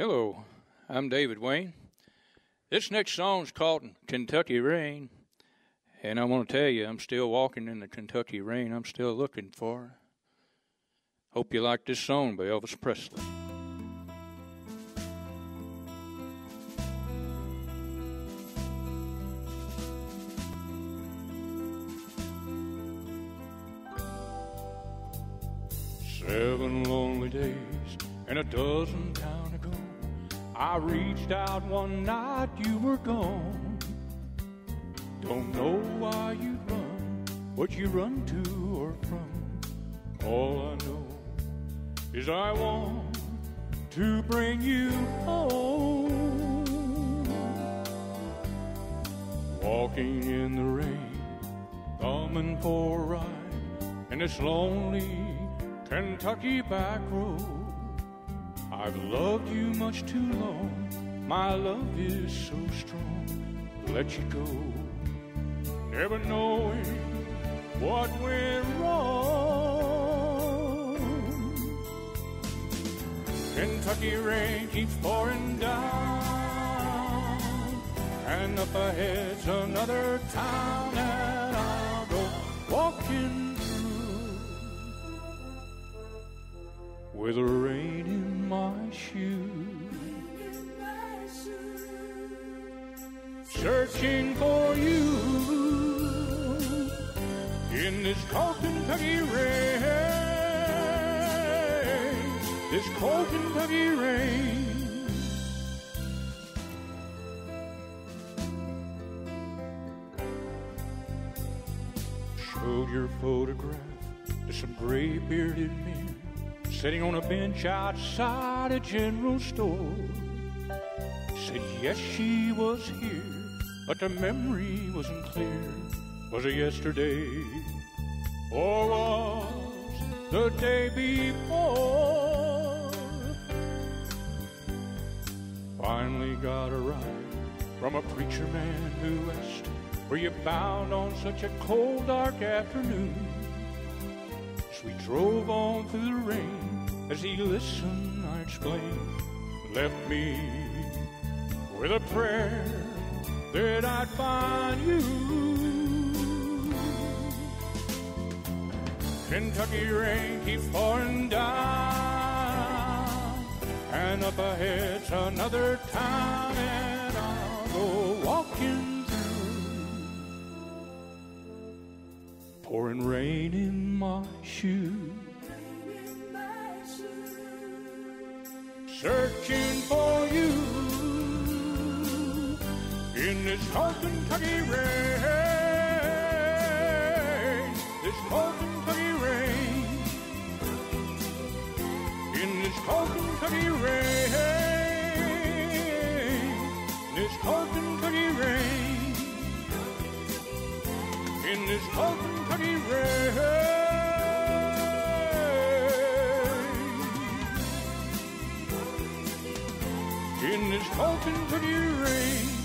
Hello, I'm David Wayne. This next song's called Kentucky Rain, and I want to tell you, I'm still walking in the Kentucky rain. I'm still looking for. Hope you like this song by Elvis Presley. Seven lonely days and a dozen ago, I reached out one night, you were gone. Don't know why you run, what you run to or from. All I know is I want to bring you home. Walking in the rain, thumbing for a ride, in this lonely Kentucky back road. I've loved you much too long, my love is so strong. Let you go, never knowing what went wrong. Kentucky rain keeps pouring down, and up ahead's another town that I'll go walking in this cold Kentucky rain. This cold Kentucky rain. Showed your photograph to some gray bearded men sitting on a bench outside a general store. Said, yes, she was here, but the memory wasn't clear. Was it yesterday or was the day before? Finally got a ride from a preacher man who asked, Were you bound on such a cold, dark afternoon? As we drove on through the rain, as he listened, I explained, left me with a prayer that I'd find you. Kentucky rain keeps pouring down, and up ahead's another town, and I'll go walking through. Pouring rain in my shoes. Searching for you in this cold Kentucky rain. Kentucky rain. This cold Kentucky rain. In this cold Kentucky rain. In this cold Kentucky rain.